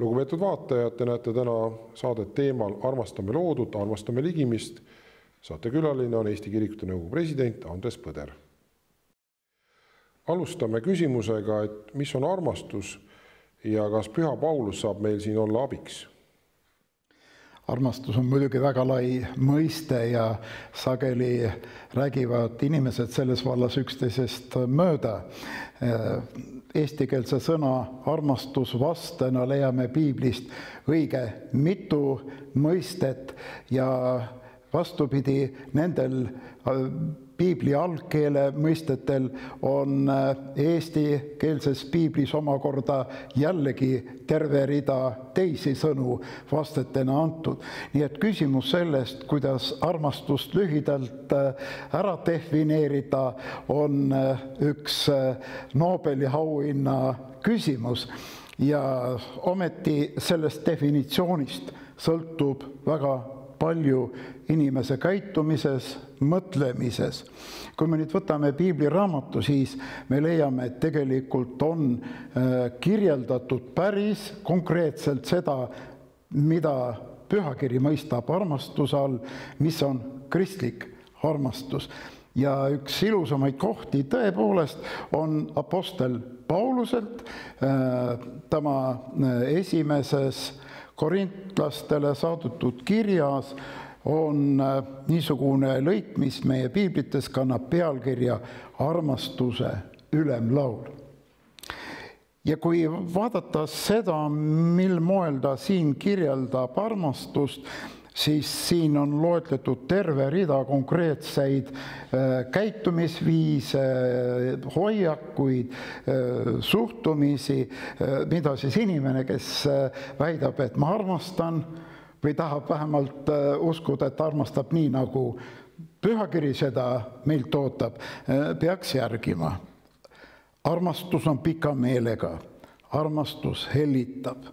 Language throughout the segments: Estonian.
lugupeetud vaatajad, te näete täna saadet teemal Armastame loodut, armastame ligimist. saatekülaline on Eesti Kirikute Nõukogu president Andres Põder. alustame küsimusega, et mis on armastus ja kas Püha Paulus saab meil siin olla abiks? Armastus on muidugi väga lai mõiste ja sageli räägivad inimesed selles vallas üksteisest mööda. Eestikeelse sõna armastus vastena leiame piiblist õige mitu mõistet ja vastupidi, nendel piibli algkeele mõistetel on äh, eestikeelses piiblis omakorda jällegi terve rida teisi sõnu vastetena antud. nii et küsimus sellest, kuidas armastust lühidalt äh, ära defineerida, on äh, üks Nobeli auhinna küsimus ja ometi sellest definitsioonist sõltub väga palju inimese käitumises, mõtlemises. kui me nüüd võtame piibliraamatu, siis me leiame, et tegelikult on äh, kirjeldatud päris konkreetselt seda, mida pühakiri mõistab armastuse all, mis on kristlik armastus ja üks ilusamaid kohti tõepoolest on Apostel Pauluselt, äh, tema äh, esimeses korintlastele saadetud kirjas on äh, niisugune lõik, mis meie piiblites kannab pealkirja armastuse ülemlaul. ja kui vaadata seda, mil moel ta siin kirjeldab armastust, siis siin on loetletud terve rida konkreetseid äh, käitumisviise, hoiakuid, äh, suhtumisi, mida siis inimene, kes väidab, et ma armastan, või tahab vähemalt äh, uskuda, et armastab nii, nagu pühakiri seda meilt ootab, äh, peaks järgima. armastus on pika meelega, armastus hellitab,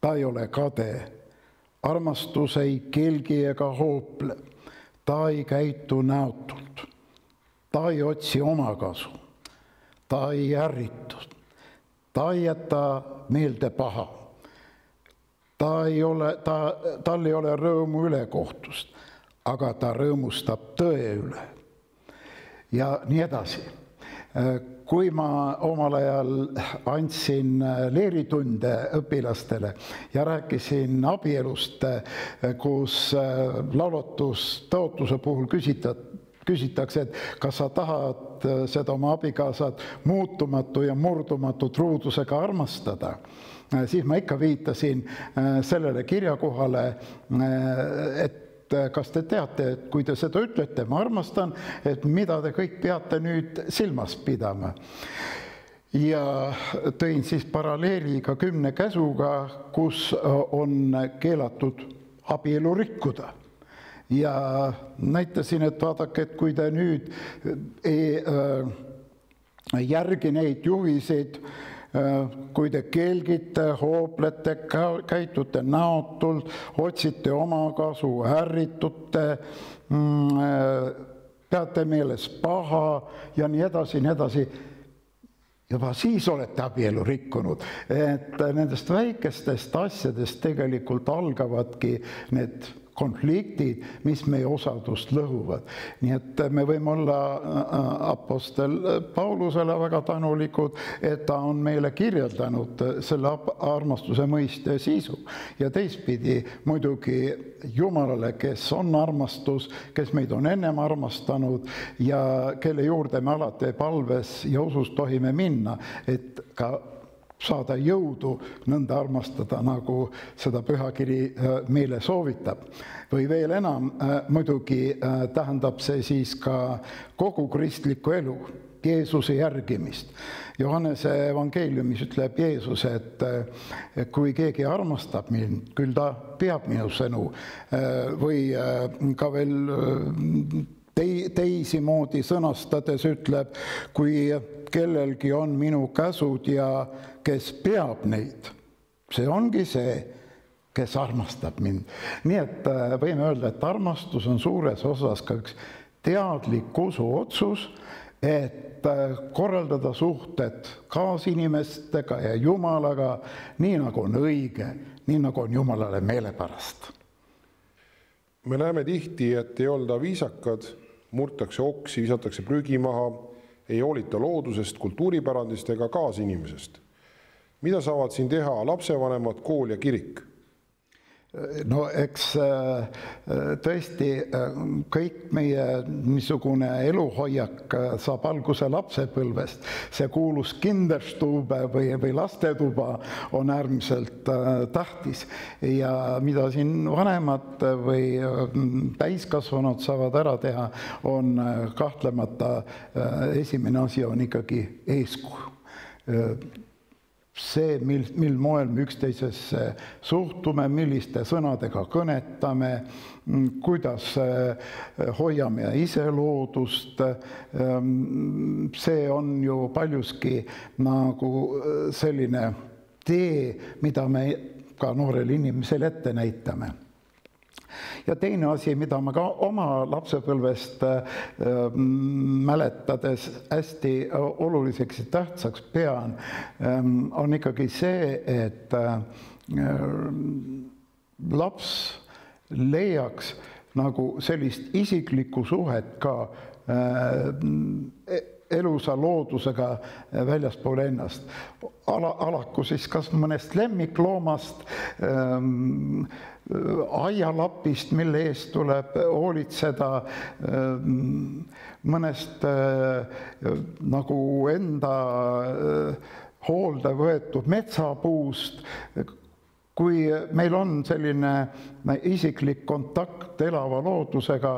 ta ei ole kade, armastus ei kelgi ega hoople, ta ei käitu näotult, ta ei otsi omakasu, ta ei ärritu, ta ei jäta meelde paha. Ta ei ole, ta, tal ei ole rõõmu ülekohtust, aga ta rõõmustab tõe üle. ja nii edasi. Kui ma omal ajal andsin leeritunde õpilastele ja rääkisin abielust, kus laulatustootuse puhul küsitad, küsitakse, et kas sa tahad seda oma abikaasat muutumatu ja murdumatut ruudusega armastada Äh, siis ma ikka viitasin äh, sellele kirjakohale, äh, et kas te teate, et kui te seda ütlete, ma armastan, et mida te kõik peate nüüd silmas pidama. ja tõin siis paralleeli ka kümne käsuga, kus on keelatud abielu rikkuda ja näitasin, et vaadake, et kui te nüüd ei äh, järgi neid juhiseid kui te kelgite, hooplete, käitute näotult, otsite omakasu, ärritute, mm, äh, peate meeles paha ja nii edasi, nii edasi. Juba siis olete abielu rikkunud, et nendest väikestest asjadest tegelikult algavadki need konfliktid, mis meie osadust lõhuvad. nii et me võime olla äh, Apostel Paulusele väga tänulikud, et ta on meile kirjeldanud selle armastuse mõiste sisu ja teistpidi muidugi Jumalale, kes on armastus, kes meid on ennem armastanud ja kelle juurde me alati palves ja usus tohime minna, et ka saada jõudu nõnda armastada, nagu seda pühakiri äh, meile soovitab. või veel enam, äh, muidugi äh, tähendab see siis ka kogu kristlikku elu, Jeesuse järgimist. Johannese evangeeliumis ütleb Jeesus, et kui keegi armastab mind, küll ta peab minu sõnu või ka veel tei-, teisimoodi sõnastades ütleb, kui kellelgi on minu käsud ja kes peab neid, see ongi see, kes armastab mind. nii et äh, võime öelda, et armastus on suures osas ka üks teadlik usuotsus, et äh, korraldada suhted kaasinimestega ja Jumalaga nii, nagu on õige, nii nagu on Jumalale meelepärast. me näeme tihti, et ei olda viisakad, murtakse oksi, visatakse prügi maha, ei hoolita loodusest, kultuuripärandist ega kaasinimesest. mida saavad siin teha lapsevanemad, kool ja kirik? No eks äh, tõesti äh, kõik meie niisugune eluhoiak äh, saab alguse lapsepõlvest. see kuulus kinderstube või, või lastetuba on äärmiselt tähtis ja mida siin vanemad või täiskasvanud saavad ära teha, on kahtlemata esimene asi on ikkagi eeskuju see, mil, mil moel me üksteisesse suhtume, milliste sõnadega kõnetame, kuidas eh, hoiame ise loodust. Ehm, see on ju paljuski nagu eh, selline tee, mida me ka noorele inimesele ette näitame ja teine asi, mida ma ka oma lapsepõlvest äh, mäletades hästi oluliseks ja tähtsaks pean, ähm, on ikkagi see, et äh, laps leiaks nagu sellist isiklikku suhet ka äh, elusa loodusega väljaspool ennast. ala, alaku siis kas mõnest lemmikloomast ähm,, aialapist, mille eest tuleb hoolitseda, mõnest nagu enda hoolde võetud metsapuust, kui meil on selline isiklik kontakt elava loodusega,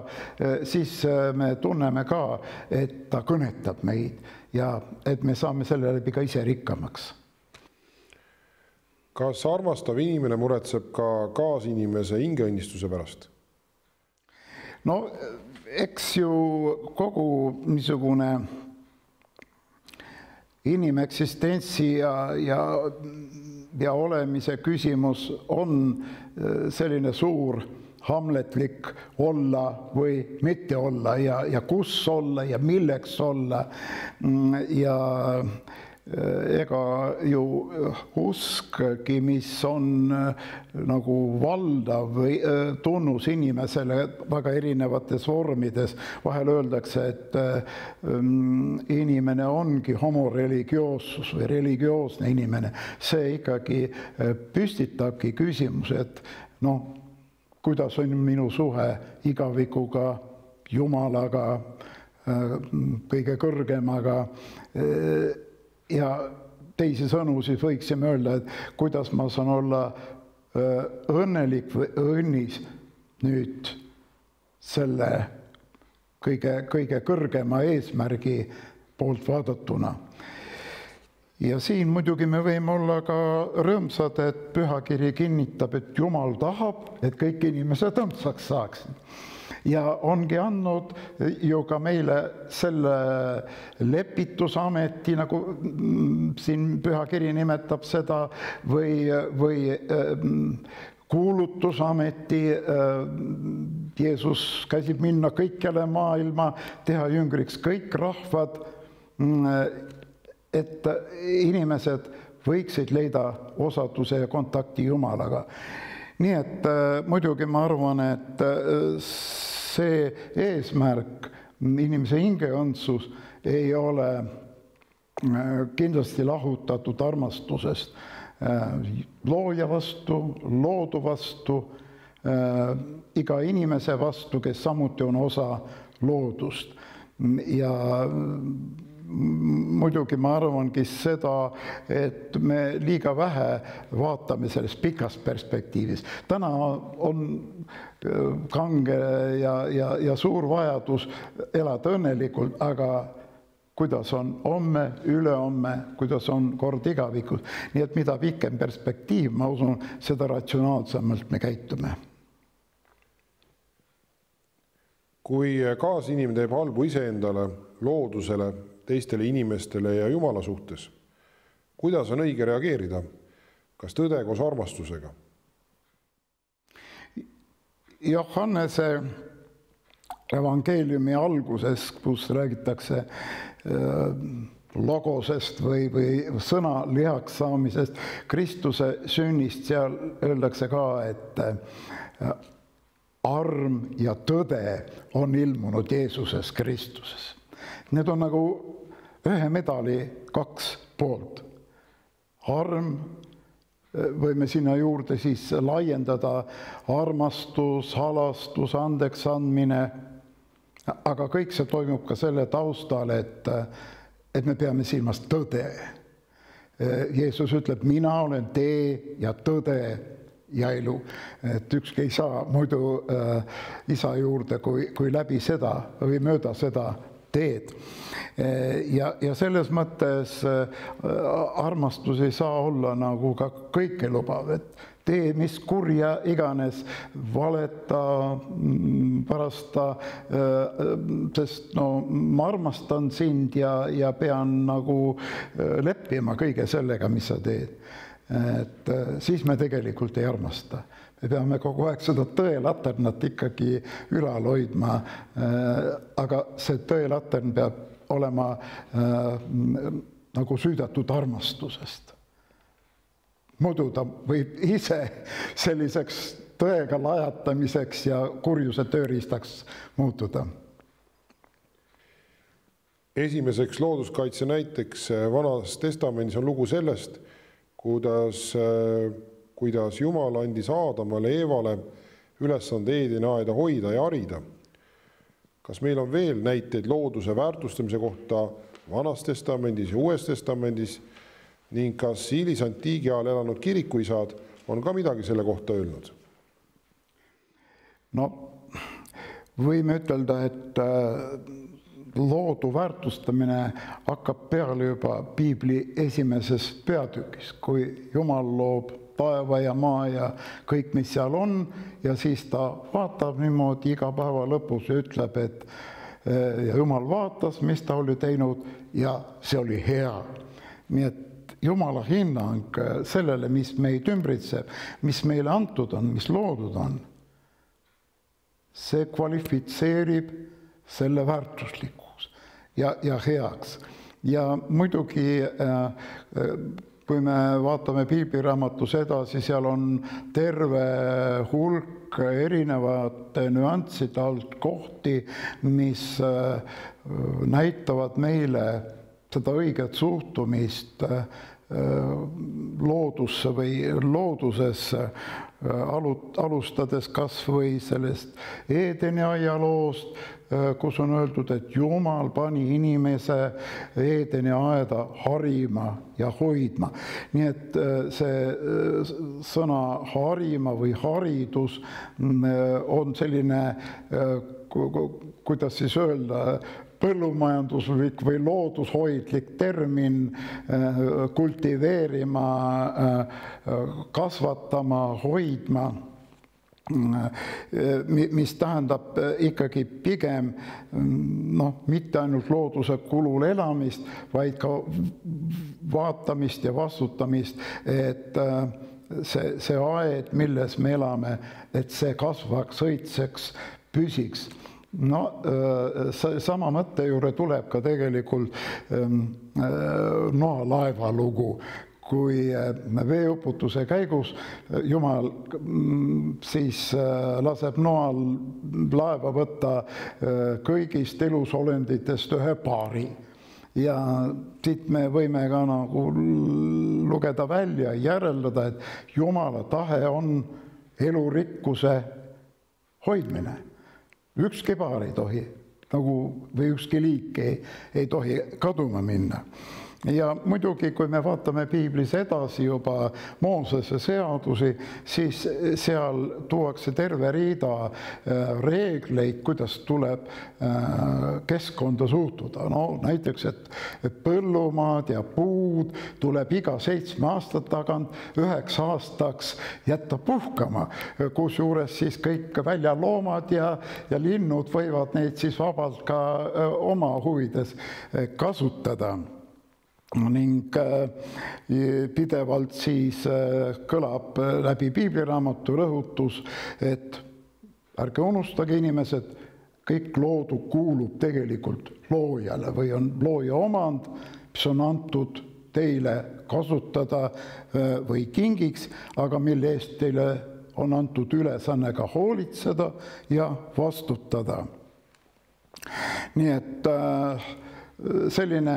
siis me tunneme ka, et ta kõnetab meid ja et me saame selle läbi ka ise rikkamaks kas armastav inimene muretseb ka kaasinimese hingeõnnistuse pärast? no eks ju kogu niisugune inimeksistentsi ja, ja, ja olemise küsimus on äh, selline suur hamletlik olla või mitte olla ja, ja kus olla ja milleks olla. Mm, ja ega ju äh, uskki, mis on äh, nagu valdav või tunnus inimesele väga erinevates vormides, vahel öeldakse, et mm, inimene ongi homoreligioossus või religioosne inimene, see ikkagi püstitabki küsimuse, et noh, kuidas on minu suhe igavikuga, Jumalaga, kõige kõrgemaga ja teisisõnu siis võiksime öelda, et kuidas ma saan olla õnnelik või õnnis nüüd selle kõige, kõige kõrgema eesmärgi poolt vaadatuna. ja siin muidugi me võime olla ka rõõmsad, et pühakiri kinnitab, et Jumal tahab, et kõik inimesed õndsaks saaksid ja ongi andnud ju ka meile selle lepitusameti, nagu mm, siin pühakiri nimetab seda, või, või mm, kuulutusameti, mm, Jeesus käsib minna kõikjale maailma, teha jüngriks kõik rahvad, et inimesed võiksid leida osaduse ja kontakti Jumalaga. Nii et äh, muidugi ma arvan, et äh, see eesmärk, inimese hingeõndsus ei ole äh, kindlasti lahutatud armastusest looja vastu, loodu vastu, iga inimese vastu, kes samuti on osa loodust. Ja muidugi ma arvangi seda, et me liiga vähe vaatame sellest pikast perspektiivist. täna on äh, kange ja, ja, ja suur vajadus elada õnnelikult, aga kuidas on homme, ülehomme, kuidas on kord igavikus. nii et mida pikem perspektiiv, ma usun, seda ratsionaalsemalt me käitume. kui kaasinimene teeb halbu iseendale, loodusele teistele inimestele ja Jumala suhtes. kuidas on õige reageerida? kas tõde koos armastusega? Johannese evangeeliumi alguses, kus räägitakse logosest või, või sõna lihaks saamisest, Kristuse sünnist, seal öeldakse ka, et arm ja tõde on ilmunud Jeesuses Kristuses. Need on nagu ühe medali kaks poolt. arm, võime sinna juurde siis laiendada armastus, halastus, andeksandmine, aga kõik see toimub ka selle taustal, et, et me peame silmas tõde. Jeesus ütleb, mina olen tee ja tõde ja elu, et ükski ei saa muidu äh, isa juurde, kui, kui läbi seda või mööda seda teed. ja, ja selles mõttes äh, armastus ei saa olla nagu ka kõikelubav, et tee mis kurja iganes, valeta, mm, parasta, äh, sest no ma armastan sind ja, ja pean nagu leppima kõige sellega, mis sa teed et äh, siis me tegelikult ei armasta. me peame kogu aeg seda tõelaternat ikkagi ülal hoidma. Äh, aga see tõelatern peab olema äh, nagu süüdatud armastusest. muidu ta võib ise selliseks tõega lajatamiseks ja kurjuse tööriistaks muutuda esimeseks looduskaitse näiteks Vanas Testamendis on lugu sellest, kuidas, kuidas Jumal andis Aadamale, Eevale ülesande Eedeni-aeda hoida ja harida. kas meil on veel näiteid looduse väärtustamise kohta Vanas Testamendis ja Uues Testamendis ning kas hilisantiigi ajal elanud kirikuisad on ka midagi selle kohta öelnud? no võime ütelda, et loodu väärtustamine hakkab peale juba piibli esimeses peatükis, kui Jumal loob taeva ja maa ja kõik, mis seal on, ja siis ta vaatab niimoodi iga päeva lõpus ja ütleb, et ja Jumal vaatas, mis ta oli teinud ja see oli hea. nii et Jumala hinnang sellele, mis meid ümbritseb, mis meile antud on, mis loodud on, see kvalifitseerib selle väärtuslikkus ja, ja heaks. ja muidugi äh, äh, kui me vaatame piibliraamatus edasi, seal on terve hulk erinevate nüansside alt kohti, mis äh, näitavad meile seda õiget suhtumist loodusse või loodusesse, alu-, alustades kas või sellest Eedeni aialoost, Äh, kus on öeldud, et Jumal pani inimese Eedeni aeda harima ja hoidma. nii et äh, see äh, sõna harima või haridus on selline, kuidas siis öelda, põllumajanduslik või loodushoidlik termin kultiveerima, kasvatama, hoidma mis tähendab ikkagi pigem noh, mitte ainult looduse kulul elamist, vaid ka vaatamist ja vastutamist, et see, see aed, milles me elame, et see kasvaks, õitseks, püsiks no sama mõtte juurde tuleb ka tegelikult noalaeva lugu, kui äh, veeuputuse käigus äh, Jumal mm, siis äh, laseb noal laeva võtta kõigist elusolenditest ühe paari ja siit me võime ka nagu lugeda välja, järeldada, et Jumala tahe on elurikkuse hoidmine. Ükski paar ei tohi nagu või ükski liik ei, ei tohi kaduma minna ja muidugi, kui me vaatame piiblis edasi juba Moosese seadusi, siis seal tuuakse terve riida äh, reegleid, kuidas tuleb äh, keskkonda suhtuda, no näiteks, et põllumaad ja puud tuleb iga seitsme aasta tagant üheks aastaks jätta puhkama, kusjuures siis kõik väljaloomad ja, ja linnud võivad neid siis vabalt ka oma huvides kasutada ning äh, pidevalt siis äh, kõlab äh, läbi piibliraamatu rõhutus, et ärge unustage, inimesed, kõik loodu kuulub tegelikult loojale või on looja omand, mis on antud teile kasutada või kingiks, aga mille eest teile on antud ülesanne ka hoolitseda ja vastutada. nii et selline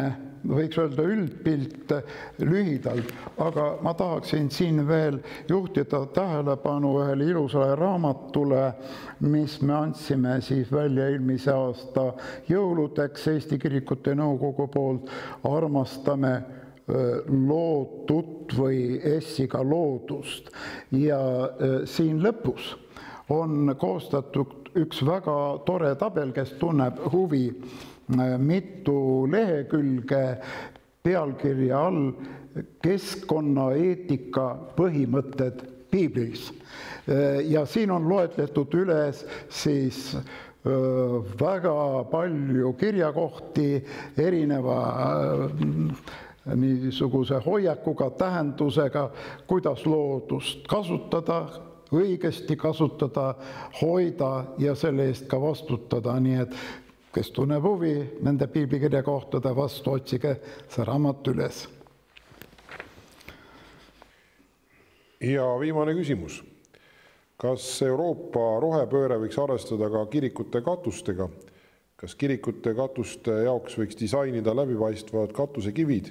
võiks öelda üldpilt lühidalt, aga ma tahaksin siin veel juhtida tähelepanu ühele ilusale raamatule, mis me andsime siis välja eelmise aasta jõuludeks Eesti Kirikute Nõukogu poolt, armastame loodut või S-iga loodust. Ja siin lõpus on koostatud üks väga tore tabel, kes tunneb huvi mitu lehekülge pealkirja all keskkonnaeetika põhimõtted piiblis. ja siin on loetletud üles siis väga palju kirjakohti erineva niisuguse hoiakuga, tähendusega, kuidas loodust kasutada, õigesti kasutada, hoida ja selle eest ka vastutada, nii et kes tunneb huvi nende piiblikirja kohtade vastu, otsige see raamat üles. ja viimane küsimus. kas Euroopa rohepööre võiks arvestada ka kirikute katustega? kas kirikute katuste jaoks võiks disainida läbipaistvad katusekivid,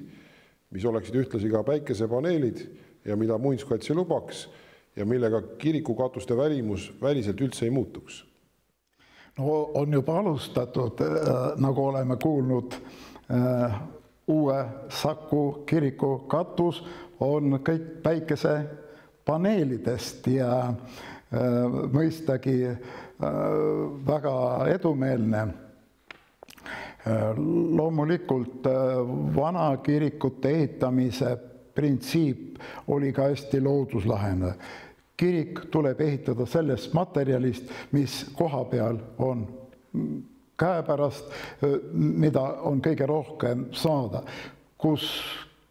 mis oleksid ühtlasi ka päikesepaneelid ja mida muinsuskaitse lubaks ja millega kirikukatuste välimus väliselt üldse ei muutuks? No on juba alustatud, äh, nagu oleme kuulnud, äh, uue Saku kiriku katus on kõik päikesepaneelidest ja äh, mõistagi väga edumeelne. loomulikult vanakirikute ehitamise printsiip oli ka hästi looduslahene kirik tuleb ehitada sellest materjalist, mis koha peal on käepärast, mida on kõige rohkem saada, kus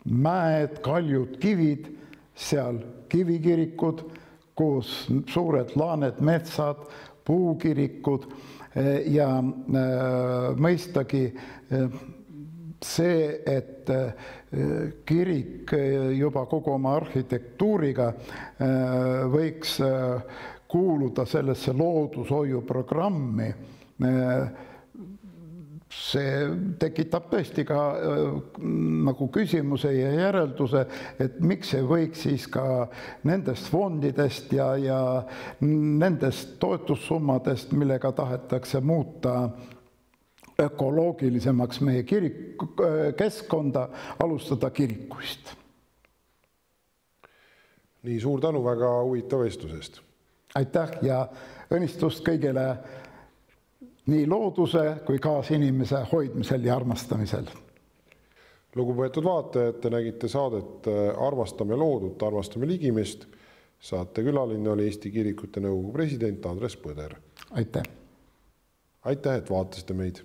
mäed, kaljud, kivid, seal kivikirikud, kus suured laaned, metsad, puukirikud ja mõistagi see, et äh, kirik äh, juba kogu oma arhitektuuriga äh, võiks kuuluda sellesse loodushoiuprogrammi, see tekitab tõesti ka nagu küsimuse ja järelduse, et miks ei võiks siis ka nendest fondidest ja, ja nendest toetussummadest, millega tahetakse muuta ökoloogilisemaks meie kirik, keskkonda, alustada kirikuist. nii, suur tänu väga huvitava vestluse eest! aitäh ja õnnistust kõigile nii looduse kui kaasinimese hoidmisel ja armastamisel. lugupeetud vaatajad, te nägite saadet Armastame loodut, armastame ligimest. saate külaline oli Eesti Kirikute Nõukogu president Andres Põder. aitäh! aitäh, et vaatasite meid